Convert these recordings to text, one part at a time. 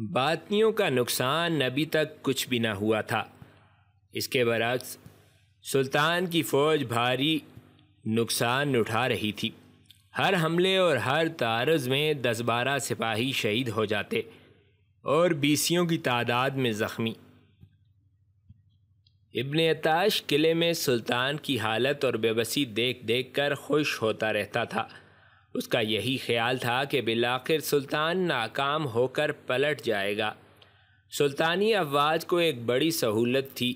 बातनियों का नुकसान अभी तक कुछ भी ना हुआ था। इसके बरक्स सुल्तान की फ़ौज भारी नुकसान उठा रही थी। हर हमले और हर तारज़ में दस बारह सिपाही शहीद हो जाते और बीसियों की तादाद में ज़ख्मी। इब्न अताश किले में सुल्तान की हालत और बेबसी देख देख कर खुश होता रहता था। उसका यही ख्याल था कि बिलाखिर सुल्तान नाकाम होकर पलट जाएगा। सुल्तानी अफवाज को एक बड़ी सहूलत थी।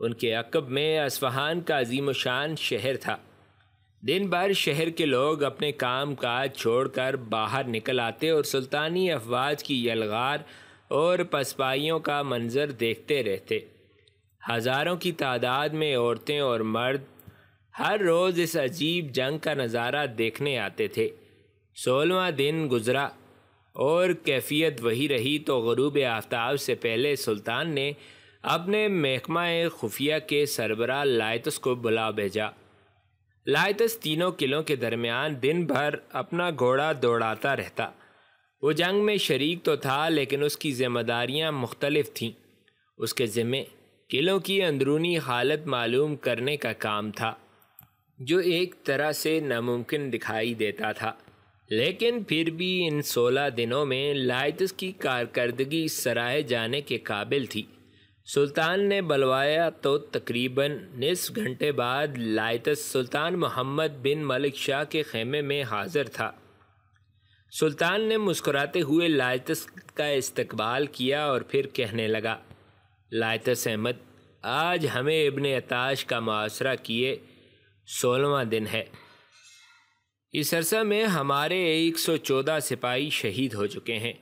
उनके अकब में असफहान का अजीम शान शहर था। दिन भर शहर के लोग अपने काम काज छोड़कर बाहर निकल आते और सुल्तानी अफवाज की यलगार और पसपाइयों का मंज़र देखते रहते। हज़ारों की तादाद में औरतें और मर्द हर रोज़ इस अजीब जंग का नज़ारा देखने आते थे। सोलवा दिन गुज़रा, और कैफियत वही रही तो गरूब आफ्ताब से पहले सुल्तान ने अपने महकमा खुफिया के सरबरा लाइतस को बुला भेजा। लाइतस तीनों किलों के दरमियान दिन भर अपना घोड़ा दौड़ाता रहता। वो जंग में शरीक तो था, लेकिन उसकी ज़िम्मेदारियाँ मुख्तलिफ़ थीं। उसके ज़िम्मे किलों की अंदरूनी हालत मालूम करने का काम था। जो एक तरह से नामुमकिन दिखाई देता था। लेकिन फिर भी इन सोलह दिनों में लाइतस की कारकर्दगी सराहे जाने के काबिल थी। सुल्तान ने बलवाया तो तकरीबन निस घंटे बाद लाइतस सुल्तान मोहम्मद बिन मलिक शाह के खेमे में हाजिर था। सुल्तान ने मुस्कुराते हुए लाइतस का इस्तकबाल किया और फिर कहने लगा लाइतस अहमद, आज हमें इबन अताश का मुआसरा किए सोलवा दिन है। इस अरसा में हमारे 114 सिपाही शहीद हो चुके हैं।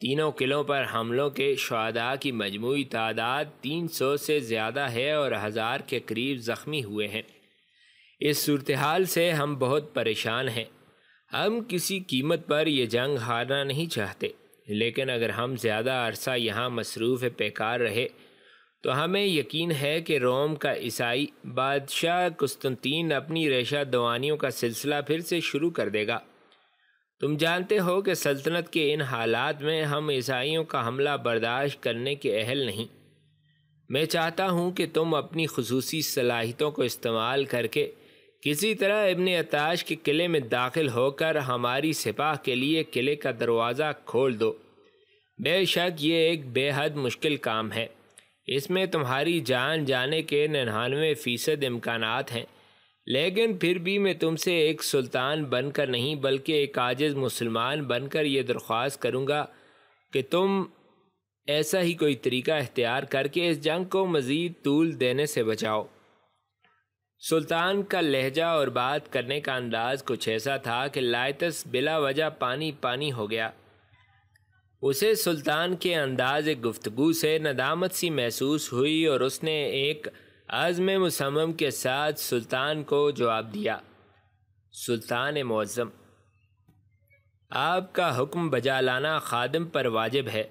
तीनों किलों पर हमलों के शहदा की मजमू तादाद 300 से ज़्यादा है और हज़ार के करीब ज़ख्मी हुए हैं। इस सूरत हाल से हम बहुत परेशान हैं। हम किसी कीमत पर यह जंग हारना नहीं चाहते, लेकिन अगर हम ज़्यादा अरसा यहाँ मसरूफ़ बेकार रहे तो हमें यकीन है कि रोम का ईसाई बादशाह कुस्तुनतीन अपनी रेशा दवानियों का सिलसिला फिर से शुरू कर देगा। तुम जानते हो कि सल्तनत के इन हालात में हम ईसाइयों का हमला बर्दाश्त करने के अहल नहीं। मैं चाहता हूँ कि तुम अपनी खसूसी सलाहितों को इस्तेमाल करके किसी तरह इबन अताश के किले में दाखिल होकर हमारी सिपाह के लिए किले का दरवाज़ा खोल दो। बेशक ये एक बेहद मुश्किल काम है। इसमें तुम्हारी जान जाने के निन्यानवे फ़ीसद इम्कान हैं। लेकिन फिर भी मैं तुमसे एक सुल्तान बनकर नहीं, बल्कि एक आजिज़ मुसलमान बनकर ये दरख्वास्त करूँगा कि तुम ऐसा ही कोई तरीका इख्तियार करके इस जंग को मज़ीद तूल देने से बचाओ। सुल्तान का लहजा और बात करने का अंदाज़ कुछ ऐसा था कि लायतस बिला वजह पानी पानी हो गया। उसे सुल्तान के अंदाज गुफ्तगु से नदामत सी महसूस हुई और उसने एक आज़म मुसम के साथ सुल्तान को जवाब दिया, सुल्तान मौज़म आपका हुक्म बजा लाना खादम पर वाजिब है।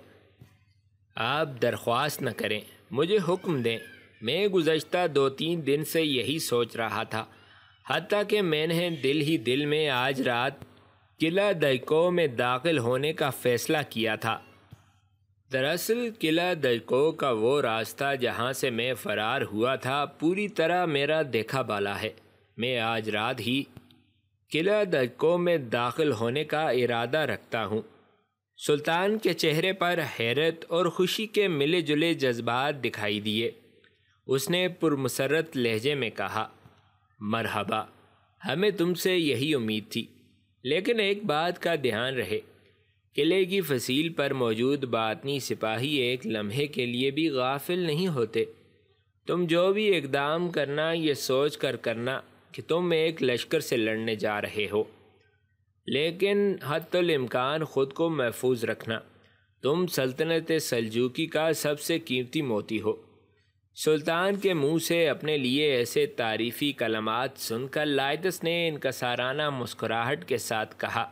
आप दरख्वास्त न करें, मुझे हुक्म दें। मैं गुज़श्ता दो तीन दिन से यही सोच रहा था हती कि मैंने दिल ही दिल में आज रात किला दैको में दाखिल होने का फ़ैसला किया था। दरअसल, किला दैको का वो रास्ता जहाँ से मैं फ़रार हुआ था, पूरी तरह मेरा देखा बाला है। मैं आज रात ही किला दैको में दाखिल होने का इरादा रखता हूँ। सुल्तान के चेहरे पर हैरत और ख़ुशी के मिले जुले जज्बात दिखाई दिए। उसने पुरमसरत लहजे में कहा, मरहबा, हमें तुमसे यही उम्मीद थी। लेकिन एक बात का ध्यान रहे। किले की फसील पर मौजूद बातनी सिपाही एक लम्हे के लिए भी गाफिल नहीं होते। तुम जो भी इकदाम करना, ये सोच कर करना कि तुम एक लश्कर से लड़ने जा रहे हो। लेकिन इम्कान ख़ुद को महफूज रखना। तुम सल्तनत सलजूकी का सबसे कीमती मोती हो। सुल्तान के मुँह से अपने लिए ऐसे तारीफ़ी कलमात सुनकर लाइदस ने इनका साराना मुस्कुराहट के साथ कहा,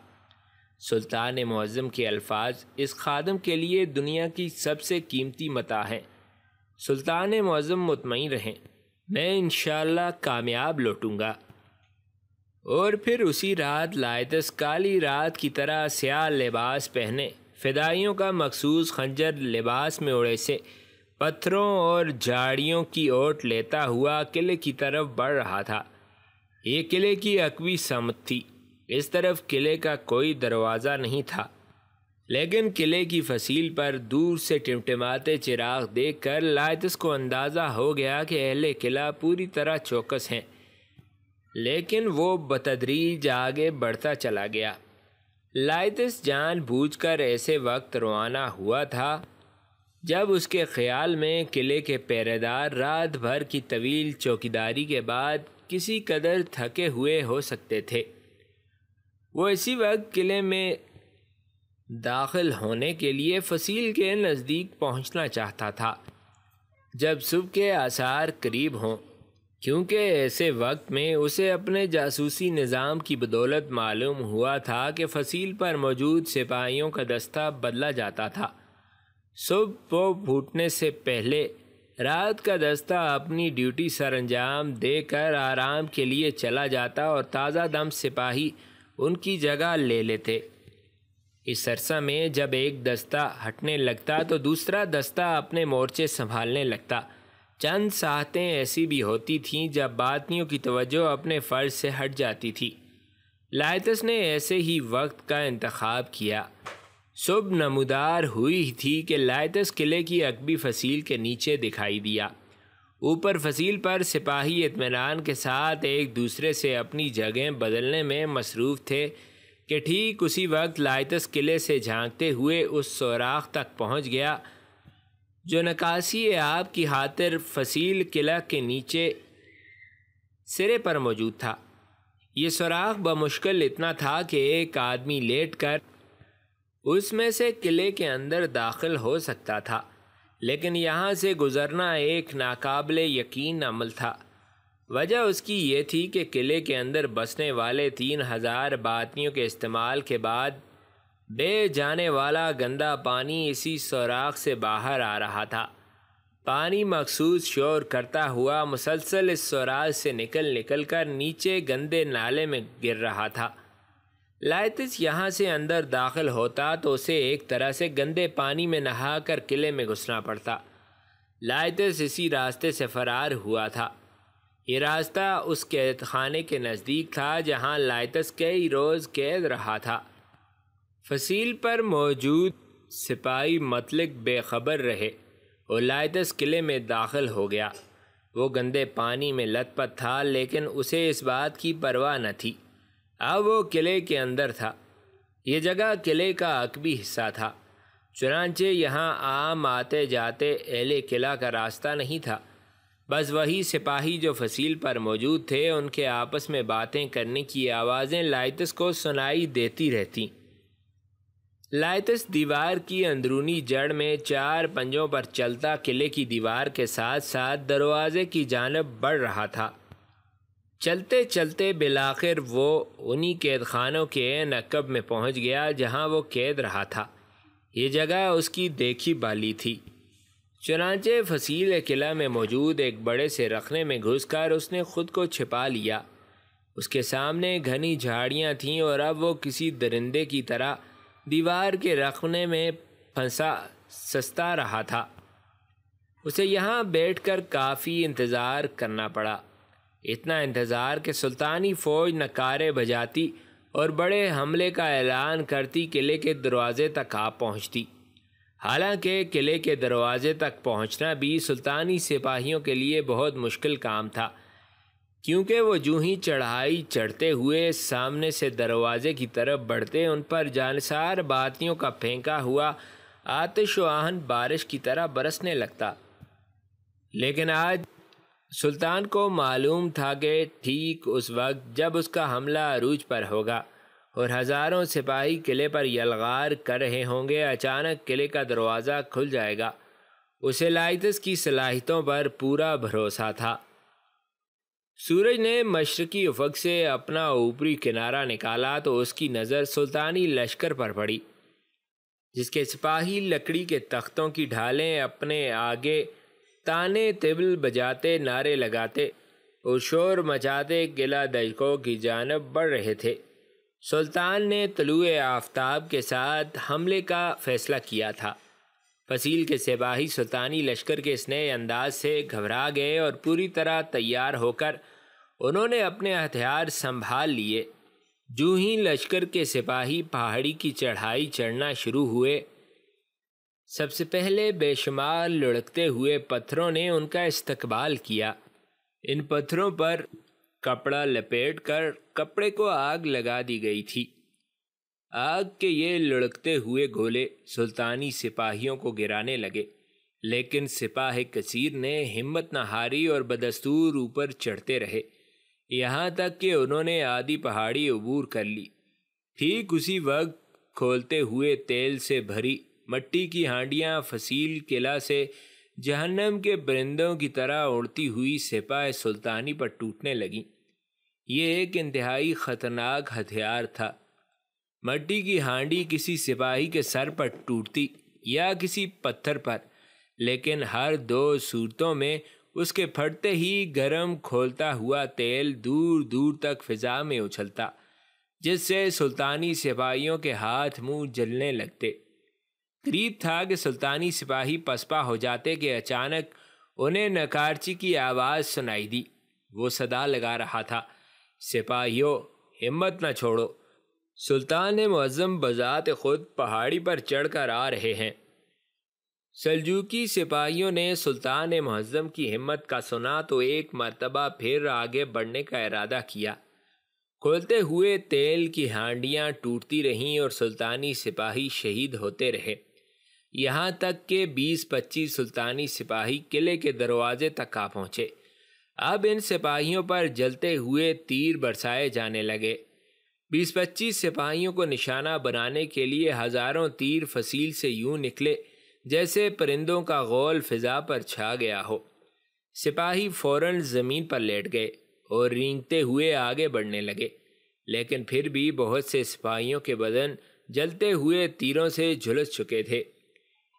सुल्तान मुज़म के अल्फाज इस खादम के लिए दुनिया की सबसे कीमती मता हैं। सुल्तान मुज़म मुतमिन रहें, मैं इन कामयाब लौटूँगा। और फिर उसी रात लाइदस काली रात की तरह स्याह लिबास पहने, फिदाइयों का मखसूस खंजर लिबास में उड़े से पत्थरों और झाड़ियों की ओट लेता हुआ किले की तरफ़ बढ़ रहा था। ये किले की अकवी समत थी। इस तरफ़ किले का कोई दरवाज़ा नहीं था। लेकिन किले की फसील पर दूर से टिमटिमाते चिराग देखकर लायतस को अंदाज़ा हो गया कि अहले किला पूरी तरह चौकस हैं। लेकिन वो बतदरीज आगे बढ़ता चला गया। लायतस जान बूझकर ऐसे वक्त रवाना हुआ था जब उसके ख्याल में किले के पहरेदार रात भर की तवील चौकीदारी के बाद किसी कदर थके हुए हो सकते थे, वो इसी वक्त किले में दाखिल होने के लिए फसील के नज़दीक पहुँचना चाहता था। जब सुबह के आसार करीब हों, क्योंकि ऐसे वक्त में उसे अपने जासूसी निज़ाम की बदौलत मालूम हुआ था कि फसील पर मौजूद सिपाहियों का दस्ता बदला जाता था। सुबह वो फूटने से पहले रात का दस्ता अपनी ड्यूटी सर अंजाम देकर आराम के लिए चला जाता और ताज़ा दम सिपाही उनकी जगह ले लेते। इस सरसा में जब एक दस्ता हटने लगता तो दूसरा दस्ता अपने मोर्चे संभालने लगता। चंद साहतें ऐसी भी होती थीं जब बातनियों की तवज्जो अपने फ़र्ज़ से हट जाती थी। लायतस ने ऐसे ही वक्त का इंतखब किया। सुबह नमदार हुई थी कि लायतस किले की अकबी फसील के नीचे दिखाई दिया। ऊपर फसील पर सिपाही इतमान के साथ एक दूसरे से अपनी जगह बदलने में मसरूफ़ थे कि ठीक उसी वक्त लायतस किले से झांकते हुए उस सोराख तक पहुँच गया, जो नकासी आप की खातिर फसील किला के नीचे सिरे पर मौजूद था। ये सुराख बमुश्किल इतना था कि एक आदमी लेट कर उसमें से किले के अंदर दाखिल हो सकता था, लेकिन यहाँ से गुज़रना एक नाकाबले यकीन अमल था। वजह उसकी ये थी कि किले के अंदर बसने वाले तीन हज़ार बातियों के इस्तेमाल के बाद बे जाने वाला गंदा पानी इसी सौराख से बाहर आ रहा था। पानी मखसूस शोर करता हुआ मुसलसल इस सौराख से निकल निकल कर नीचे गंदे नाले में गिर रहा था। लायतिस यहाँ से अंदर दाखिल होता तो उसे एक तरह से गंदे पानी में नहा कर किले में घुसना पड़ता। लायतिस इसी रास्ते से फरार हुआ था। ये रास्ता उस कैद खाने के नज़दीक था जहाँ लायतस कई रोज़ कैद रहा था। फसील पर मौजूद सिपाही मतलक बेखबर रहे और लायतस किले में दाखिल हो गया। वो गंदे पानी में लथपथ था लेकिन उसे इस बात की परवाह न थी। अब वो किले के अंदर था। ये जगह किले का अकबी हिस्सा था। चुनाचे यहाँ आम आते जाते एले किला का रास्ता नहीं था। बस वही सिपाही जो फसील पर मौजूद थे, उनके आपस में बातें करने की आवाज़ें लाइतस को सुनाई देती रहती। लाइतस दीवार की अंदरूनी जड़ में चार पंजों पर चलता किले की दीवार के साथ साथ दरवाजे की जानब बढ़ रहा था। चलते चलते बिलाखिर वो उन्हीं कैद खानों के नकब में पहुँच गया जहाँ वो कैद रहा था। ये जगह उसकी देखी बाली थी। चुनाचे फसील किला में मौजूद एक बड़े से रखने में घुसकर उसने खुद को छिपा लिया। उसके सामने घनी झाड़ियाँ थीं और अब वो किसी दरिंदे की तरह दीवार के रखने में फंसा सस्ता रहा था। उसे यहाँ बैठकर काफ़ी इंतज़ार करना पड़ा। इतना इंतज़ार कि सुल्तानी फ़ौज नकारे बजाती और बड़े हमले का ऐलान करती किले के दरवाज़े तक आ पहुँचती। हालाँकि किले के दरवाज़े तक पहुँचना भी सुल्तानी सिपाहियों के लिए बहुत मुश्किल काम था, क्योंकि वो जूँ ही चढ़ाई चढ़ते हुए सामने से दरवाजे की तरफ़ बढ़ते, उन पर जानसार बातियों का फेंका हुआ आतिश आहन बारिश की तरह बरसने लगता। लेकिन आज सुल्तान को मालूम था कि ठीक उस वक्त जब उसका हमला अरूज पर होगा और हज़ारों सिपाही किले पर यलगार कर रहे होंगे, अचानक किले का दरवाज़ा खुल जाएगा। उसे लाइतस की सलाहितों पर पूरा भरोसा था। सूरज ने मशरकी उफक से अपना ऊपरी किनारा निकाला तो उसकी नज़र सुल्तानी लश्कर पर पड़ी, जिसके सिपाही लकड़ी के तख्तों की ढालें अपने आगे ताने तिबल बजाते, नारे लगाते और शोर मचाते किला दशकों की जानब बढ़ रहे थे। सुल्तान ने तलु आफ्ताब के साथ हमले का फैसला किया था। फसील के सिपाही सुल्तानी लश्कर के इस नए अंदाज से घबरा गए और पूरी तरह तैयार होकर उन्होंने अपने हथियार संभाल लिए। जूँ ही लश्कर के सिपाही पहाड़ी की चढ़ाई चढ़ना शुरू हुए। सबसे पहले बेशुमार लुढ़कते हुए पत्थरों ने उनका इस्तकबाल किया। इन पत्थरों पर कपड़ा लपेट कर कपड़े को आग लगा दी गई थी। आग के ये लुढ़कते हुए गोले सुल्तानी सिपाहियों को गिराने लगे, लेकिन सिपाही कसीर ने हिम्मत न हारी और बदस्तूर ऊपर चढ़ते रहे। यहाँ तक कि उन्होंने आधी पहाड़ी अबूर कर ली। ठीक उसी वक्त खोलते हुए तेल से भरी मट्टी की हांडियाँ फसील किला से जहन्नम के बरिंदों की तरह उड़ती हुई सिपाह सुल्तानी पर टूटने लगी। ये एक इंतहाई ख़तरनाक हथियार था। मट्टी की हांडी किसी सिपाही के सर पर टूटती या किसी पत्थर पर, लेकिन हर दो सूरतों में उसके फटते ही गरम खोलता हुआ तेल दूर दूर तक फिजा में उछलता, जिससे सुल्तानी सिपाहियों के हाथ मुँह जलने लगते। करीब था कि सुल्तानी सिपाही पसपा हो जाते कि अचानक उन्हें नकारची की आवाज़ सुनाई दी। वो सदा लगा रहा था। सिपाहियों, हिम्मत न छोड़ो। सुल्तान मुज़म बजात खुद पहाड़ी पर चढ़कर आ रहे हैं। सलजूकी सिपाहियों ने सुल्तान मुहज़म की हिम्मत का सुना तो एक मरतबा फिर आगे बढ़ने का इरादा किया। खोलते हुए तेल की हांडियाँ टूटती रहीं और सुल्तानी सिपाही शहीद होते रहे। यहाँ तक के बीस पच्चीस सुल्तानी सिपाही किले के दरवाजे तक आ पहुँचे। अब इन सिपाहियों पर जलते हुए तीर बरसाए जाने लगे। बीस पच्चीस सिपाहियों को निशाना बनाने के लिए हज़ारों तीर फसील से यूँ निकले, जैसे परिंदों का गोल फिजा पर छा गया हो। सिपाही फ़ौरन ज़मीन पर लेट गए और रींगते हुए आगे बढ़ने लगे। लेकिन फिर भी बहुत से सिपाहियों के बदन जलते हुए तीरों से झुलस चुके थे।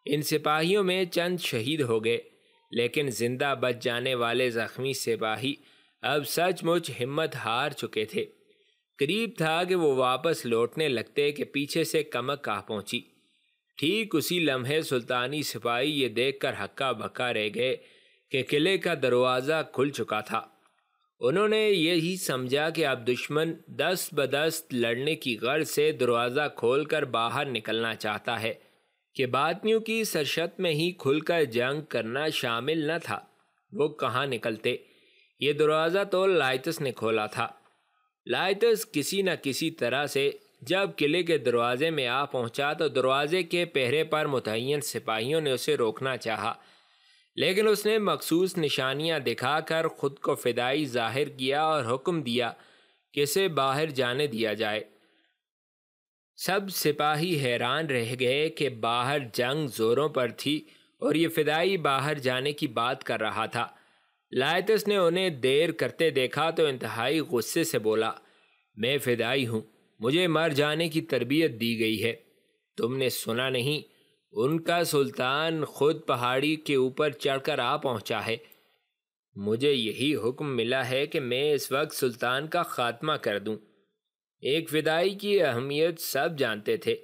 इन सिपाहियों में चंद शहीद हो गए, लेकिन ज़िंदा बच जाने वाले ज़ख्मी सिपाही अब सचमुच हिम्मत हार चुके थे। करीब था कि वो वापस लौटने लगते कि पीछे से कमक आ पहुँची। ठीक उसी लम्हे सुल्तानी सिपाही ये देखकर हक्का भक्का रह गए कि किले का दरवाज़ा खुल चुका था। उन्होंने यही समझा कि अब दुश्मन दस बदस्त लड़ने की गर्ज से दरवाज़ा खोलकर बाहर निकलना चाहता है। कि बातनियों की सरशत में ही खुलकर जंग करना शामिल न था। वो कहाँ निकलते? ये दरवाज़ा तो लाइतस ने खोला था। लाइतस किसी न किसी तरह से जब किले के दरवाजे में आ पहुँचा तो दरवाजे के पहरे पर मुतन सिपाहियों ने उसे रोकना चाहा। लेकिन उसने मखसूस निशानियाँ दिखाकर खुद को फिदाई ज़ाहिर किया और हुक्म दिया कि इसे बाहर जाने दिया जाए। सब सिपाही हैरान रह गए कि बाहर जंग जोरों पर थी और ये फिदाई बाहर जाने की बात कर रहा था। लायतस ने उन्हें देर करते देखा तो इंतहाई गुस्से से बोला, मैं फिदाई हूँ, मुझे मर जाने की तरबियत दी गई है। तुमने सुना नहीं, उनका सुल्तान खुद पहाड़ी के ऊपर चढ़कर आ पहुँचा है। मुझे यही हुक्म मिला है कि मैं इस वक्त सुल्तान का खात्मा कर दूँ। एक फिदाई की अहमियत सब जानते थे।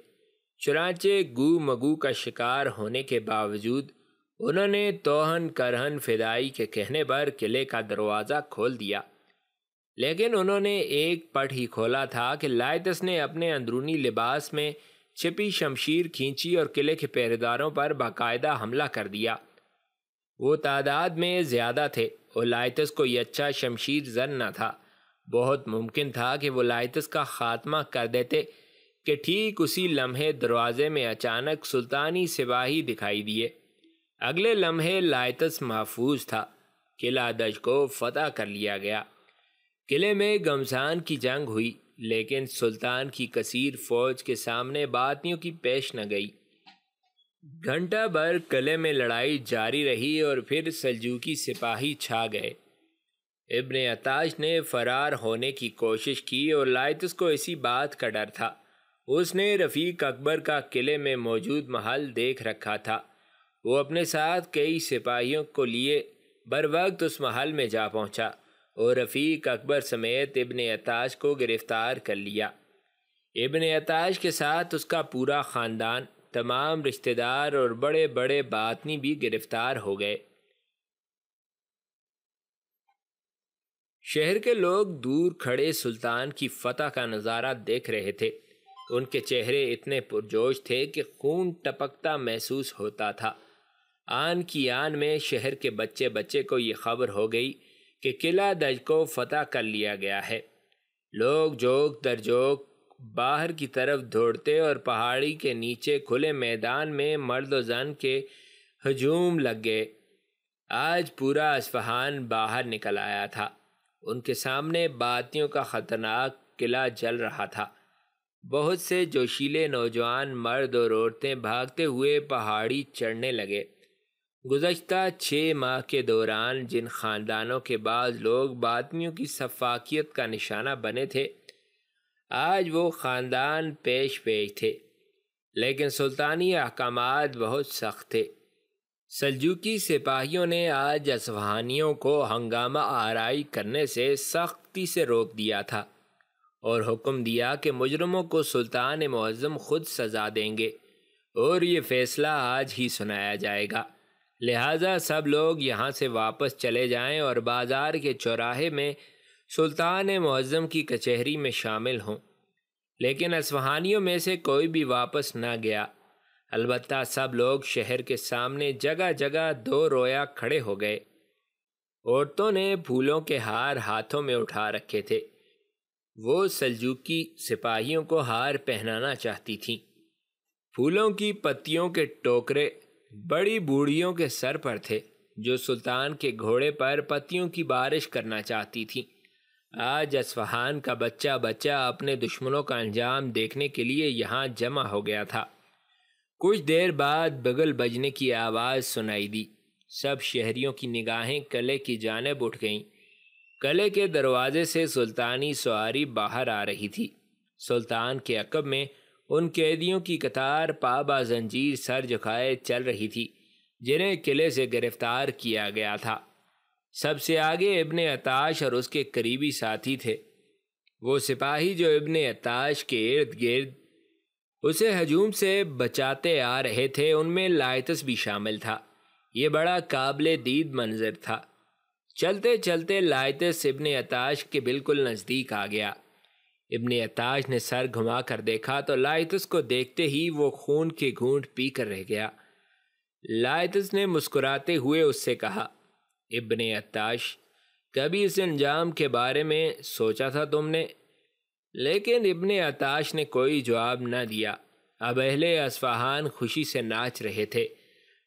चुनाचे गू मगू का शिकार होने के बावजूद उन्होंने तोहन करहन फिदाई के कहने पर किले का दरवाज़ा खोल दिया। लेकिन उन्होंने एक पट ही खोला था कि लायतस ने अपने अंदरूनी लिबास में छिपी शमशीर खींची और किले के पहरेदारों पर बाकायदा हमला कर दिया। वो तादाद में ज़्यादा थे, और लायतस को अच्छा शमशीर जन न था। बहुत मुमकिन था कि वो लायतस का खात्मा कर देते कि ठीक उसी लम्हे दरवाजे में अचानक सुल्तानी सिपाही दिखाई दिए। अगले लम्हे लायतस महफूज था। किला दज को फतह कर लिया गया। किले में गमसान की जंग हुई, लेकिन सुल्तान की कसीर फौज के सामने बातियों की पेश न गई। घंटा भर किले में लड़ाई जारी रही और फिर सलजूकी सिपाही छा गए। इब्ने अताश ने फरार होने की कोशिश की और लायतस को इसी बात का डर था। उसने रफ़ीक अकबर का किले में मौजूद महल देख रखा था। वो अपने साथ कई सिपाहियों को लिए बर वक्त उस महल में जा पहुँचा और रफ़ीक अकबर समेत इबन अताश को गिरफ़्तार कर लिया। इबन अताश के साथ उसका पूरा ख़ानदान, तमाम रिश्तेदार और बड़े बड़े बातनी भी गिरफ़्तार हो गए। शहर के लोग दूर खड़े सुल्तान की फतह का नज़ारा देख रहे थे। उनके चेहरे इतने पुरजोश थे कि खून टपकता महसूस होता था। आन की आन में शहर के बच्चे बच्चे को ये खबर हो गई कि किला दज को फतह कर लिया गया है। लोग जोक दर जोक बाहर की तरफ़ दौड़ते और पहाड़ी के नीचे खुले मैदान में मर्द व जन के हजूम लग गए। आज पूरा असफहान बाहर निकल आया था। उनके सामने बातियों का ख़तरनाक किला जल रहा था। बहुत से जोशीले नौजवान मर्द और औरतें भागते हुए पहाड़ी चढ़ने लगे। गुजशत छः माह के दौरान जिन ख़ानदानों के बाद लोग बातमियों की शफाकियत का निशाना बने थे, आज वो ख़ानदान पेश पेश थे। लेकिन सुल्तानी अहकाम बहुत सख्त थे। सलजूकी सिपाहियों ने आज असफहानियों को हंगामा आराई करने से सख्ती से रोक दिया था और हुक्म दिया कि मुजरमों को सुल्तान मुज़म खुद सज़ा देंगे और ये फ़ैसला आज ही सुनाया जाएगा। लिहाजा सब लोग यहाँ से वापस चले जाएँ और बाज़ार के चौराहे में सुल्तान मुज़म की कचहरी में शामिल हों। लेकिन असफहानियों में से कोई भी वापस न गया। अलबत् सब लोग शहर के सामने जगह जगह दो रोया खड़े हो गए। औरतों ने फूलों के हार हाथों में उठा रखे थे। वो सलजूकी सिपाहियों को हार पहनाना चाहती थीं। फूलों की पत्तियों के टोकरे बड़ी बूढ़ियों के सर पर थे, जो सुल्तान के घोड़े पर पत्तियों की बारिश करना चाहती थीं। आज असफहान का बच्चा बच्चा अपने दुश्मनों का अंजाम देखने के लिए यहाँ जमा हो गया था। कुछ देर बाद बगल बजने की आवाज़ सुनाई दी। सब शहरियों की निगाहें कले की जानब उठ गईं। कले के दरवाजे से सुल्तानी सवारी बाहर आ रही थी। सुल्तान के अकब में उन कैदियों की कतार पाबा जंजीर सर झुकाए चल रही थी, जिन्हें किले से गिरफ़्तार किया गया था। सबसे आगे इब्ने अताश और उसके करीबी साथी थे। वो सिपाही जो इब्ने अताश के इर्द गिर्द उसे हजूम से बचाते आ रहे थे, उनमें लायतस भी शामिल था। ये बड़ा काबिल दीद मंजर था। चलते चलते लायतस इबन अताश के बिल्कुल नज़दीक आ गया। इब्ने अताश ने सर घुमा कर देखा तो लायतस को देखते ही वो खून के घूंट पी कर रह गया। लायतस ने मुस्कुराते हुए उससे कहा, इबन अताश, कभी इस अंजाम के बारे में सोचा था तुमने? लेकिन इब्ने अताश ने कोई जवाब न दिया। अब अहले असफहान खुशी से नाच रहे थे।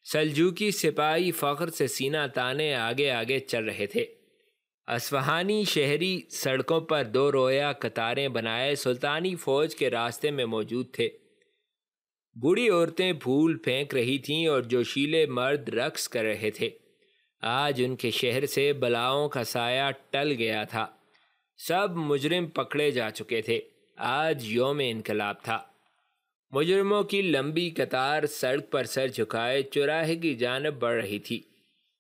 सलजूकी सिपाही फ़ख्र से सीना ताने आगे आगे चल रहे थे। असफहानी शहरी सड़कों पर दो रोया कतारें बनाए सुल्तानी फ़ौज के रास्ते में मौजूद थे। बूढ़ी औरतें फूल फेंक रही थीं और जोशीले मर्द रक्स कर रहे थे। आज उनके शहर से बलाओं का साया टल गया था। सब मुजरिम पकड़े जा चुके थे। आज योम इनकलाब था। मुजरमों की लंबी कतार सड़क पर सर झुकाए चौराहे की जानब बढ़ रही थी।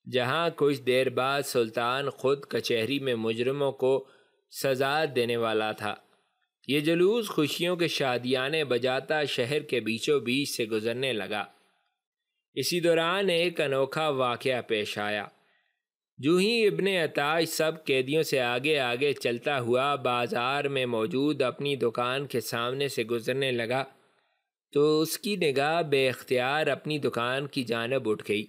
जहाँ कुछ देर बाद सुल्तान खुद कचहरी में मुजरमों को सजा देने वाला था। ये जुलूस खुशियों के शादियाने बजाता शहर के बीचों बीच से गुजरने लगा। इसी दौरान एक अनोखा वाक़ पेश आया। जो ही इब्ने अताज सब कैदियों से आगे आगे चलता हुआ बाज़ार में मौजूद अपनी दुकान के सामने से गुजरने लगा तो उसकी निगाह बेख्तियार अपनी दुकान की जानब उठ गई।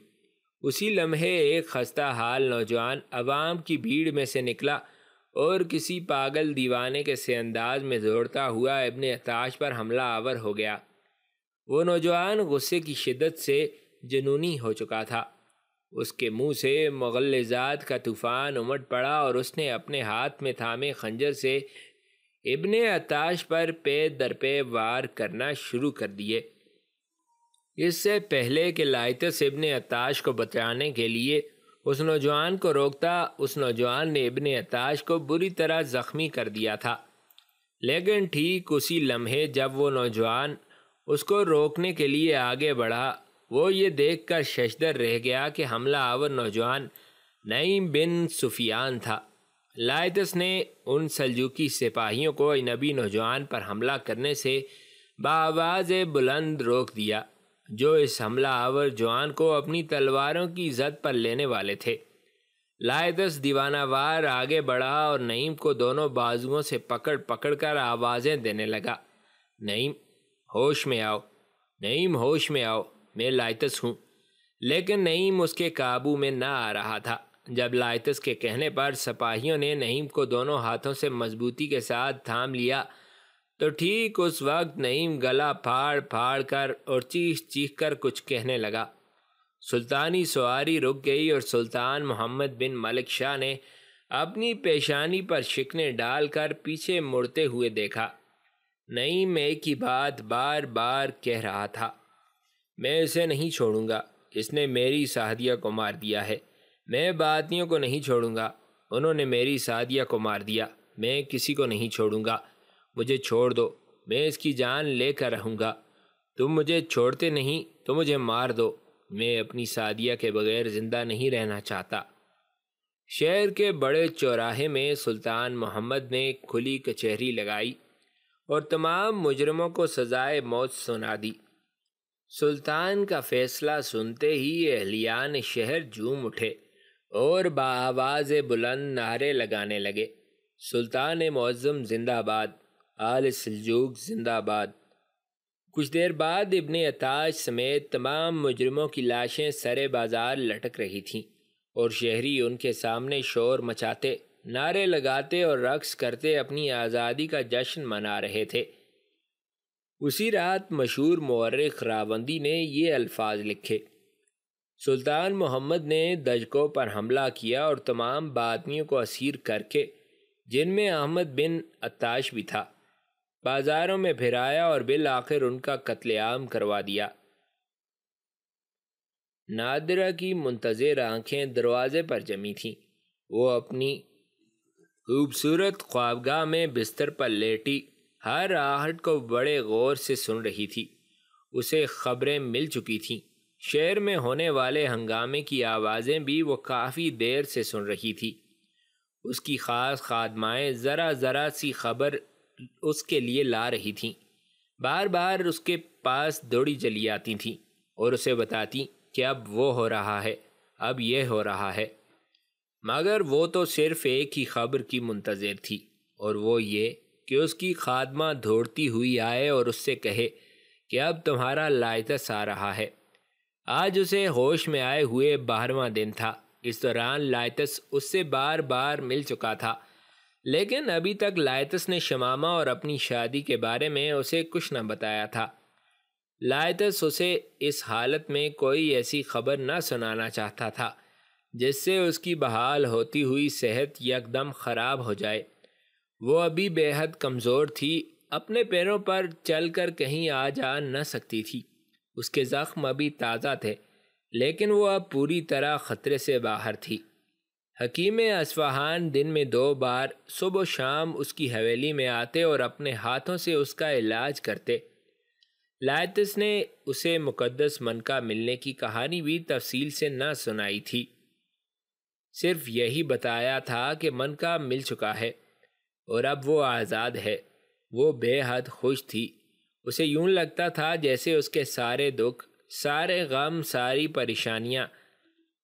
उसी लम्हे एक खस्ता हाल नौजवान अवाम की भीड़ में से निकला और किसी पागल दीवाने के से अंदाज में दौड़ता हुआ अपने अताश पर हमला आवर हो गया। वो नौजवान गुस्से की शिद्दत से जुनूनी हो चुका था। उसके मुँह से मुगलजात का तूफ़ान उमड़ पड़ा और उसने अपने हाथ में थामे खंजर से इब्ने अताश पर पे दर पे वार करना शुरू कर दिए। इससे पहले कि लाइतस इब्ने अताश को बचाने के लिए उस नौजवान को रोकता, उस नौजवान ने इब्ने अताश को बुरी तरह ज़ख्मी कर दिया था। लेकिन ठीक उसी लम्हे जब वो नौजवान उसको रोकने के लिए आगे बढ़ा वो ये देख कर शशदर रह गया कि हमला आवर नौजवान नईम बिन सुफियान था। लायतस ने उन सलजुकी सिपाहियों को नबी नौजवान पर हमला करने से बावाज बुलंद रोक दिया, जो इस हमला आवर जवान को अपनी तलवारों की जद पर लेने वाले थे। लायदस दीवानावार आगे बढ़ा और नईम को दोनों बाजुओं से पकड़ पकड़ कर आवाज़ें देने लगा। नईम, होश में आओ। नईम, होश में आओ। मैं लायतस हूँ। लेकिन नईम उसके काबू में ना आ रहा था। जब लायतस के कहने पर सिपाहियों ने नईम को दोनों हाथों से मजबूती के साथ थाम लिया तो ठीक उस वक्त नईम गला फाड़ फाड़ कर और चीख चीख कर कुछ कहने लगा। सुल्तानी सवारी रुक गई और सुल्तान मोहम्मद बिन मलिक शाह ने अपनी पेशानी पर शिकने डालकर पीछे मुड़ते हुए देखा। नईम एक ही बात बार बार कह रहा था। मैं इसे नहीं छोड़ूँगा। इसने मेरी सादिया को मार दिया है। मैं बातियों को नहीं छोड़ूँगा। उन्होंने मेरी सादिया को मार दिया। मैं किसी को नहीं छोड़ूँगा। मुझे छोड़ दो। मैं इसकी जान लेकर रहूँगा। तुम मुझे छोड़ते नहीं तो मुझे मार दो। मैं अपनी सादिया के बगैर ज़िंदा नहीं रहना चाहता। शहर के बड़े चौराहे में सुल्तान मोहम्मद ने खुली कचहरी लगाई और तमाम मुजरमों को सजाए मौत सुना दी। सुल्तान का फैसला सुनते ही एहलियान शहर झूम उठे और बाआवाज़ बुलंद नारे लगाने लगे। सुल्तान मौज़म जिंदाबाद, आल सलजूक जिंदाबाद। कुछ देर बाद इबन अताज समेत तमाम मुजरमों की लाशें सरे बाज़ार लटक रही थीं और शहरी उनके सामने शोर मचाते, नारे लगाते और रक्स करते अपनी आज़ादी का जश्न मना रहे थे। उसी रात मशहूर मौरख रावंदी ने ये अल्फाज लिखे। सुल्तान मोहम्मद ने दजकों पर हमला किया और तमाम बादमियों को असीर करके, जिनमें अहमद बिन अताश भी था, बाजारों में फिराया और बिल आखिर उनका कत्लेआम करवा दिया। नादरा की मुंतजर आँखें दरवाजे पर जमी थीं। वो अपनी खूबसूरत ख्वाबगाह में बिस्तर पर लेटी हर आहट को बड़े गौर से सुन रही थी। उसे खबरें मिल चुकी थीं। शहर में होने वाले हंगामे की आवाज़ें भी वो काफ़ी देर से सुन रही थी। उसकी ख़ास खादमाएँ ज़रा ज़रा सी खबर उसके लिए ला रही थीं। बार बार उसके पास दौड़ी चली आती थीं और उसे बताती, कि अब वो हो रहा है, अब ये हो रहा है। मगर वो तो सिर्फ़ एक ही खबर की मुंतज़र थी और वो ये कि उसकी खादमा दौड़ती हुई आए और उससे कहे, कि अब तुम्हारा लायतस आ रहा है। आज उसे होश में आए हुए बारहवां दिन था। इस दौरान लायतस उससे बार बार मिल चुका था। लेकिन अभी तक लायतस ने शमामा और अपनी शादी के बारे में उसे कुछ न बताया था। लायतस उसे इस हालत में कोई ऐसी खबर न सुनाना चाहता था, जिससे उसकी बहाल होती हुई सेहत यकदम ख़राब हो जाए। वो अभी बेहद कमज़ोर थी। अपने पैरों पर चलकर कहीं आ जा न सकती थी। उसके ज़ख्म अभी ताज़ा थे, लेकिन वो अब पूरी तरह ख़तरे से बाहर थी। हकीम असफहान दिन में दो बार सुबह शाम उसकी हवेली में आते और अपने हाथों से उसका इलाज करते। लायतस ने उसे मुकद्दस मन का मिलने की कहानी भी तफसील से न सुनाई थी। सिर्फ़ यही बताया था कि मन का मिल चुका है। और अब वो आज़ाद है। वो बेहद खुश थी। उसे यूँ लगता था जैसे उसके सारे दुख, सारे गम, सारी परेशानियाँ,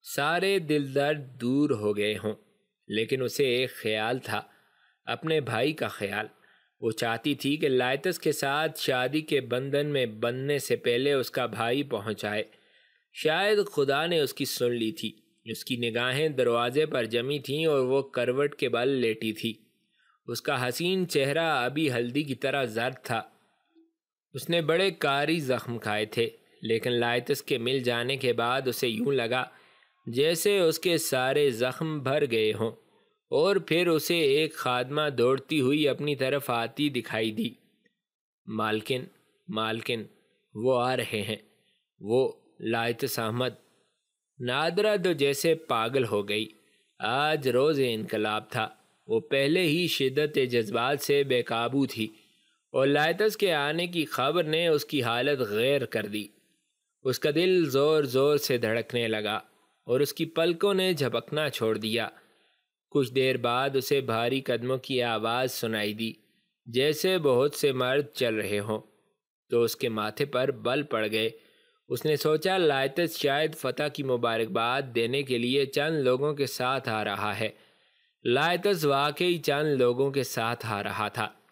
सारे दिल दर्द दूर हो गए हों। लेकिन उसे एक ख्याल था, अपने भाई का ख्याल। वो चाहती थी कि लायतस के साथ शादी के बंधन में बनने से पहले उसका भाई पहुँचाए। शायद खुदा ने उसकी सुन ली थी। उसकी निगाहें दरवाजे पर जमी थीं और वो करवट के बल लेटी थी। उसका हसीन चेहरा अभी हल्दी की तरह जर्द था। उसने बड़े कारी जख्म खाए थे, लेकिन लायतस के मिल जाने के बाद उसे यूँ लगा जैसे उसके सारे जख्म भर गए हों, और फिर उसे एक खादमा दौड़ती हुई अपनी तरफ़ आती दिखाई दी। मालकिन मालकिन, वो आ रहे हैं। वो लायतस अहमद नादरा तो जैसे पागल हो गई। आज रोज़ इनकलाब था। वो पहले ही शिद्दत जज्बात से बेकाबू थी और लायतस के आने की खबर ने उसकी हालत गैर कर दी। उसका दिल ज़ोर ज़ोर से धड़कने लगा और उसकी पलकों ने झपकना छोड़ दिया। कुछ देर बाद उसे भारी कदमों की आवाज़ सुनाई दी, जैसे बहुत से मर्द चल रहे हों। तो उसके माथे पर बल पड़ गए। उसने सोचा लायतस शायद फतह की मुबारकबाद देने के लिए चंद लोगों के साथ आ रहा है। लायतस वाकई चंद लोगों के साथ आ रहा था।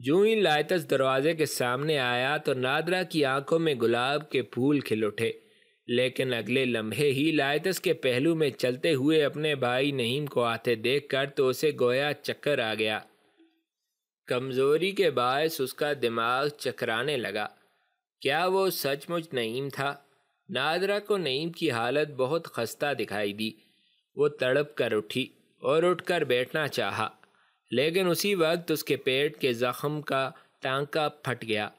जो ही लायतस दरवाजे के सामने आया तो नादरा की आँखों में गुलाब के फूल खिल उठे। लेकिन अगले लम्हे ही लायतस के पहलू में चलते हुए अपने भाई नहीम को आते देखकर तो उसे गोया चक्कर आ गया। कमज़ोरी के बायस उसका दिमाग चकराने लगा। क्या वो सचमुच नईम था? नादरा को नईम की हालत बहुत खस्ता दिखाई दी। वो तड़प कर उठी। और उठकर बैठना चाहा। लेकिन उसी वक्त उसके पेट के ज़ख्म का टांका फट गया।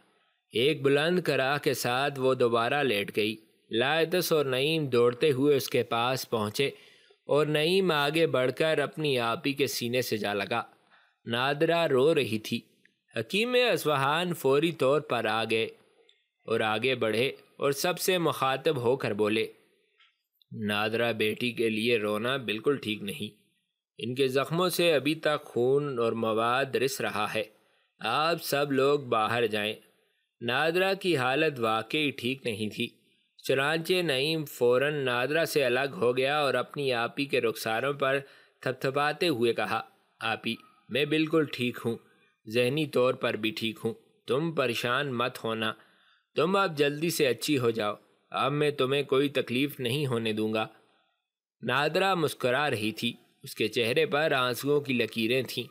एक बुलंद करा के साथ वो दोबारा लेट गई। लायदस और नईम दौड़ते हुए उसके पास पहुँचे और नईम आगे बढ़कर अपनी आपी के सीने से जा लगा। नादरा रो रही थी। हकीम असवहान फौरी तौर पर आ गए और आगे बढ़े और सबसे मुखातब होकर बोले, नादरा बेटी के लिए रोना बिल्कुल ठीक नहीं। इनके ज़ख्मों से अभी तक खून और मवाद रिस रहा है। आप सब लोग बाहर जाएँ। नादरा की हालत वाकई ठीक नहीं थी। चुनाचे नईम फ़ौरन नादरा से अलग हो गया और अपनी आपी के रुखसारों पर थपथपाते हुए कहा, आपी, मैं बिल्कुल ठीक हूँ। जहनी तौर पर भी ठीक हूँ। तुम परेशान मत होना। तुम अब जल्दी से अच्छी हो जाओ। अब मैं तुम्हें कोई तकलीफ़ नहीं होने दूँगा। नादरा मुस्करा रही थी। उसके चेहरे पर आंसुओं की लकीरें थीं,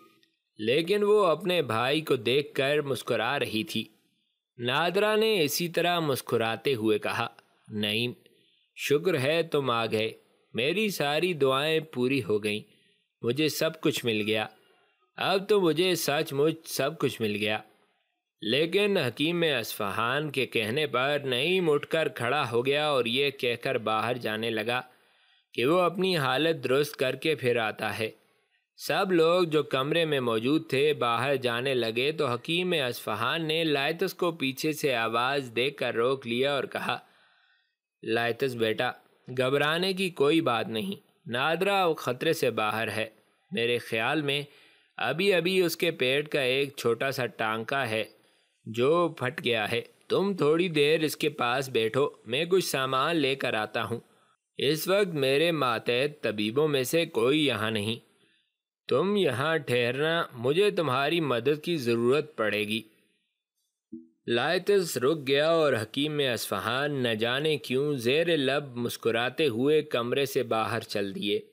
लेकिन वो अपने भाई को देखकर मुस्कुरा रही थी। नादरा ने इसी तरह मुस्कुराते हुए कहा, नईम, शुक्र है तुम आ गए। मेरी सारी दुआएँ पूरी हो गईं। मुझे सब कुछ मिल गया। अब तो मुझे सचमुच सब कुछ मिल गया। लेकिन हकीम असफ़हान के कहने पर नईम उठकर खड़ा हो गया और ये कहकर बाहर जाने लगा। कि वो अपनी हालत दुरुस्त करके फिर आता है। सब लोग जो कमरे में मौजूद थे, बाहर जाने लगे तो हकीम असफ़हान ने लायतस को पीछे से आवाज़ देकर रोक लिया और कहा लायतस बेटा, घबराने की कोई बात नहीं। नादरा वो ख़तरे से बाहर है। मेरे ख्याल में अभी अभी उसके पेट का एक छोटा सा टांका है, जो फट गया है। तुम थोड़ी देर इसके पास बैठो। मैं कुछ सामान लेकर आता हूँ। इस वक्त मेरे मातहत तबीबों में से कोई यहाँ नहीं। तुम यहाँ ठहरना मुझे तुम्हारी मदद की ज़रूरत पड़ेगी। लायतस रुक गया और हकीम असफ़हान न जाने क्यों जेर लब मुस्कुराते हुए कमरे से बाहर चल दिए।